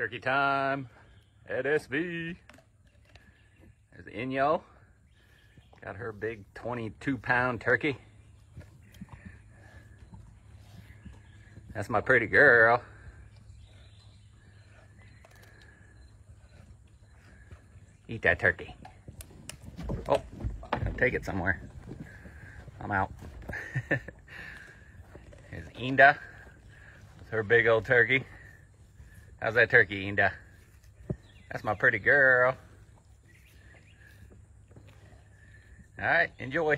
Turkey time at SV. There's Inyo. Got her big 22 pound turkey. That's my pretty girl. Eat that turkey. Oh, I'll take it somewhere. I'm out. There's Inda with her big old turkey. How's that turkey, Inda? That's my pretty girl. All right, enjoy.